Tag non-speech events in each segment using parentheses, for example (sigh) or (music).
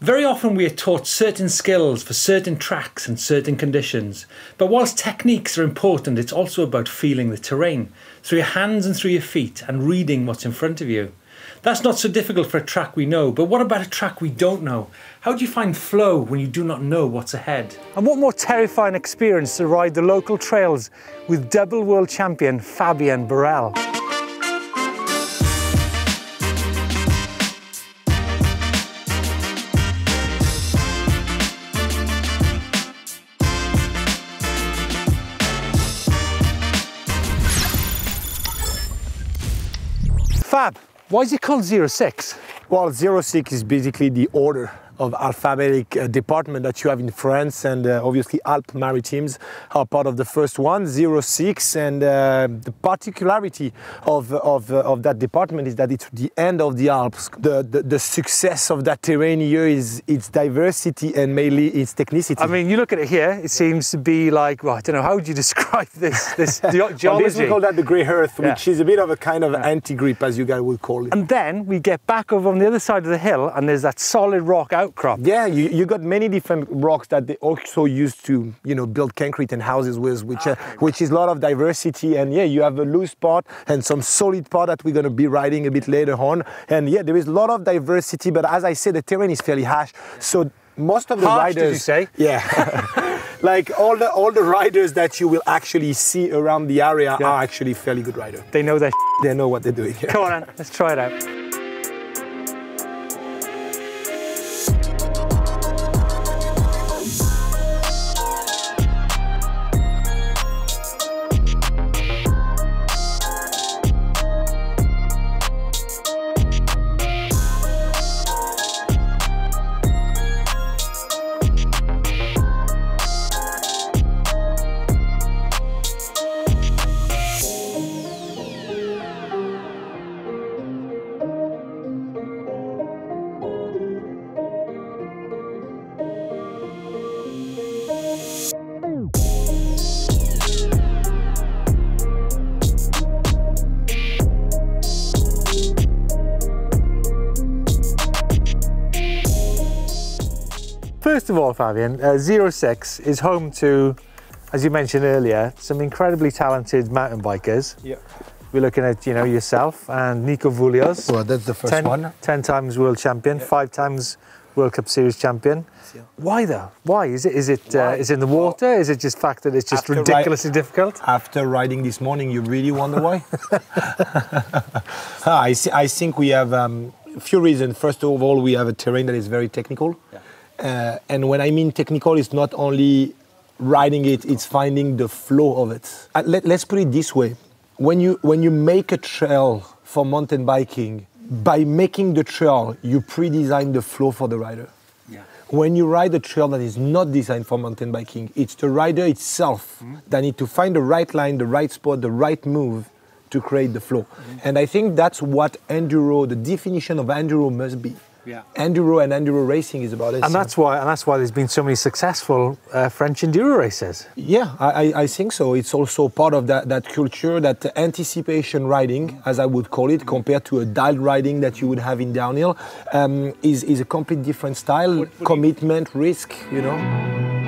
Very often we are taught certain skills for certain tracks and certain conditions, but whilst techniques are important, it's also about feeling the terrain through your hands and through your feet and reading what's in front of you. That's not so difficult for a track we know, but what about a track we don't know? How do you find flow when you do not know what's ahead? And what more terrifying experience to ride the local trails with double world champion Fabien Barel? Fab, why is it called 06? Well, 06 is basically the order of alphabetic uh, department that you have in France and uh, obviously Alpes-Maritimes are part of the first one, 06 and uh, the particularity of, of, uh, of that department is that it's the end of the Alps. The, the, the, success of that terrain here is its diversity and mainly its technicity. I mean, you look at it here, it seems to be like, well, I don't know, how would you (laughs) describe this, this (laughs) geology? well, this we call that the grey earth, yeah. which is a bit of a kind of yeah. anti-grip as you guys would call it. And then we get back over on the other side of the hill and there's that solid rock out outcrop. Yeah, you, you got many different rocks that they also used to, you know, build concrete and houses with, which, uh, which is a lot of diversity. And yeah, you have a loose part and some solid part that we're going to be riding a bit later on. And yeah, there is a lot of diversity, but as I said, the terrain is fairly harsh. So most of the harsh, riders, did you say? (laughs) Yeah. (laughs) like all the all the riders that you will actually see around the area yeah. are actually fairly good riders. They know that. They know what they're doing. Come on, (laughs) let's try it out. First of all, Fabien, uh, 06 is home to, as you mentioned earlier, some incredibly talented mountain bikers. Yeah. We're looking at, you know, yourself and Nico Vouilloz. Well, that's the first ten, one. 10 times world champion, yeah. five times World Cup Series champion. Yeah. Why though? Why is it? Is it? Uh, is it in the water? Well, is it just fact that it's just ridiculously difficult? After riding this morning, you really wonder why? (laughs) (laughs) I, I think we have um, a few reasons. First of all, we have a terrain that is very technical. Yeah. Uh, and when I mean technical, it's not only riding it, it's finding the flow of it. Uh, let, let's put it this way. When you, when you make a trail for mountain biking, by making the trail, you pre-design the flow for the rider. Yeah. When you ride a trail that is not designed for mountain biking, it's the rider itself mm-hmm. that need to find the right line, the right spot, the right move to create the flow. Mm-hmm. And I think that's what enduro, the definition of enduro must be. Yeah. Enduro and enduro racing is about it. And that's why, and that's why there's been so many successful uh, French enduro races. Yeah, I, I think so. It's also part of that, that culture, that anticipation riding, as I would call it, compared to a dialed riding that you would have in downhill, um, is is a complete different style, what, what commitment, risk, you know.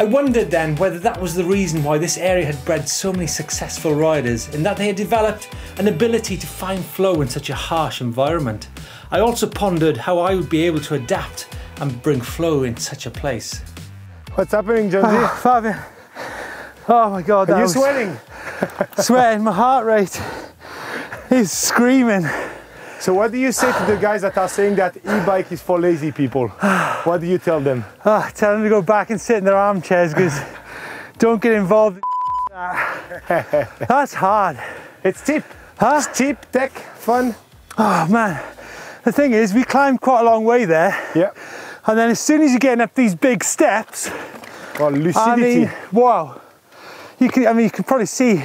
I wondered then whether that was the reason why this area had bred so many successful riders, in that they had developed an ability to find flow in such a harsh environment. I also pondered how I would be able to adapt and bring flow in such a place. What's happening, Jonesy? Oh, ah, Fabien. Oh my God. Are you sweating? (laughs) sweating, my heart rate is screaming. So what do you say to the guys that are saying that e-bike is for lazy people? What do you tell them? Oh, tell them to go back and sit in their armchairs because don't get involved. (laughs) That's hard. It's tip. Huh? It's tip, tech, fun. Oh man. The thing is, we climbed quite a long way there. Yeah. And then as soon as you're getting up these big steps, well, lucidity. I mean, wow. You can, I mean, you can probably see.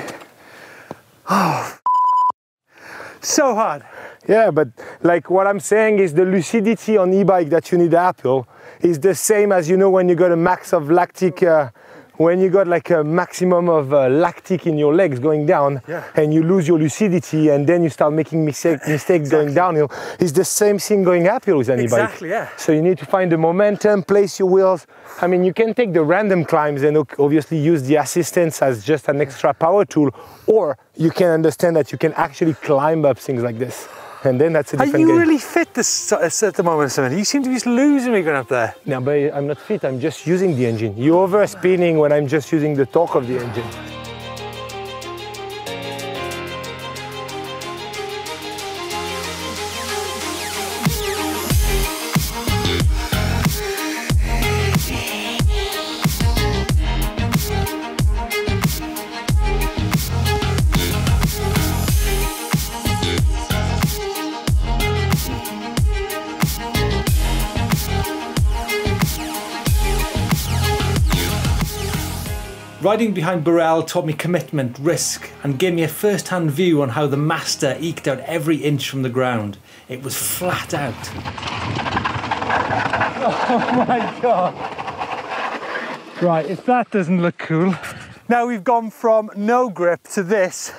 Oh, (laughs) So hard. Yeah, but like what I'm saying is the lucidity on e-bike that you need uphill is the same as you know when you got a max of lactic, uh, when you got like a maximum of uh, lactic in your legs going down Yeah. and you lose your lucidity and then you start making mistake, (coughs) mistakes going downhill. It's the same thing going uphill with any bike. Exactly, yeah. So you need to find the momentum, place your wheels. I mean, you can take the random climbs and obviously use the assistance as just an extra power tool, or you can understand that you can actually climb up things like this. And then that's a Are you game. really fit this uh, at the moment, Simon? You seem to be losing me going up there. No, but I'm not fit. I'm just using the engine. You're over spinning when I'm just using the torque of the engine. Riding behind Barel taught me commitment, risk, and gave me a first hand view on how the master eked out every inch from the ground. It was flat out. (laughs) Oh my god. Right, if that doesn't look cool. Now we've gone from no grip to this.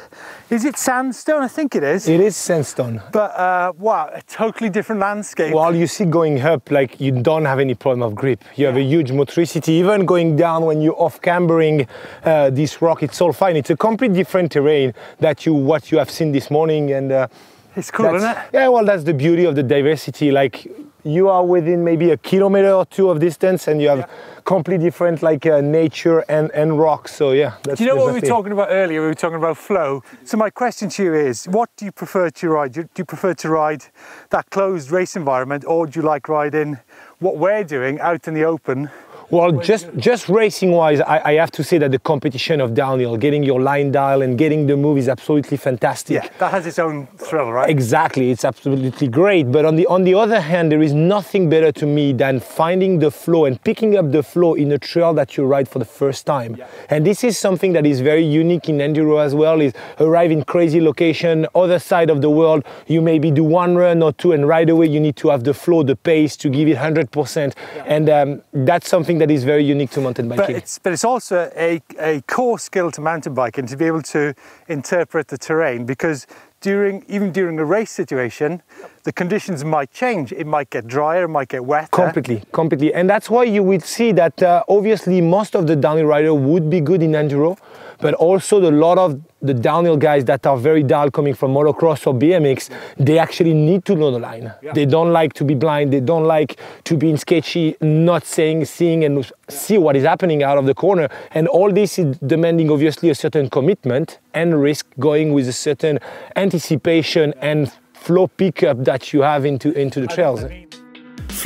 Is it sandstone? I think it is. It is sandstone. But uh, wow, a totally different landscape. While you see going up, like you don't have any problem of grip. You have a huge motricity. Even going down when you're off cambering uh, this rock, it's all fine. It's a complete different terrain that you what you have seen this morning, and uh, It's cool, isn't it? Yeah, well, that's the beauty of the diversity. Like you are within maybe a kilometer or two of distance, and you have completely different like uh, nature and and rocks. So yeah, that's Do you know what we were talking about earlier? We were talking about flow. So my question to you is, what do you prefer to ride? Do you prefer to ride that closed race environment, or do you like riding what we're doing out in the open? Well, just just racing wise, I, I have to say that the competition of downhill, getting your line dial and getting the move is absolutely fantastic. Yeah, that has its own thrill, right? Exactly, it's absolutely great. But on the on the other hand, there is nothing better to me than finding the flow and picking up the flow in a trail that you ride for the first time. And this is something that is very unique in enduro as well. Is arrive in crazy location, other side of the world. You maybe do one run or two, and right away you need to have the flow, the pace to give it hundred percent. And um, that's something that is very unique to mountain But biking. it's but it's also a, a core skill to mountain biking to be able to interpret the terrain because during even during a race situation, the conditions might change. It might get drier, it might get wetter. Completely, completely. And that's why you would see that uh, obviously most of the downhill rider would be good in enduro, but also a lot of the downhill guys that are very dull coming from motocross or BMX, they actually need to know the line. They don't like to be blind, they don't like to be in sketchy, not saying, seeing and see what is happening out of the corner. And all this is demanding obviously a certain commitment and risk going with a certain anticipation and flow pickup that you have into, into the trails.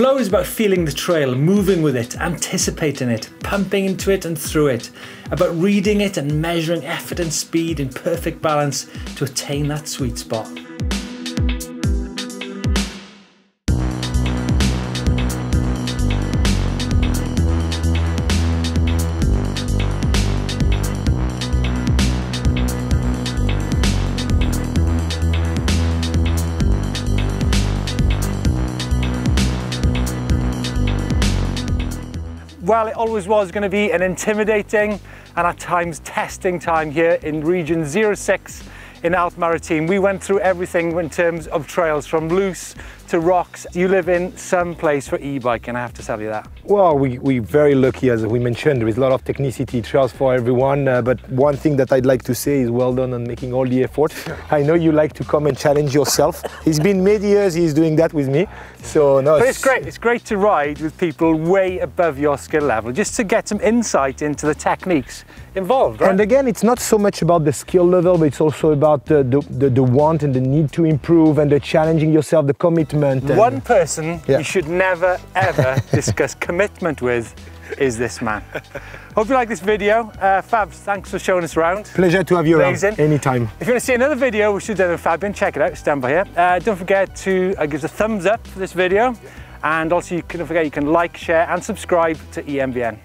Flow is about feeling the trail, moving with it, anticipating it, pumping into it and through it, about reading it and measuring effort and speed in perfect balance to attain that sweet spot. Well, it always was going to be an intimidating and at times testing time here in region 06 in Alpes-Maritimes. We went through everything in terms of trails from loose to rocks. You live in some place for e-biking, I have to tell you that. Well, we, we're very lucky, as we mentioned. There is a lot of technicity trails for everyone. Uh, but one thing that I'd like to say is well done on making all the effort. (laughs) I know you like to come and challenge yourself. It's been many years he's doing that with me. So, no, But it's great, it's great to ride with people way above your skill level, just to get some insight into the techniques involved, right? And again, it's not so much about the skill level, but it's also about the, the, the, the want and the need to improve and the challenging yourself, the commitment. And- One person Yeah. you should never ever (laughs) discuss commitment with is this man. Hope you like this video. Uh, Fabs, thanks for showing us around. Pleasure to have you Amazing. around anytime. If you want to see another video, we should do with Fabien, check it out, stand by here. Uh, don't forget to uh, give us a thumbs up for this video. And also, you can, don't forget you can like, share, and subscribe to E EMBN.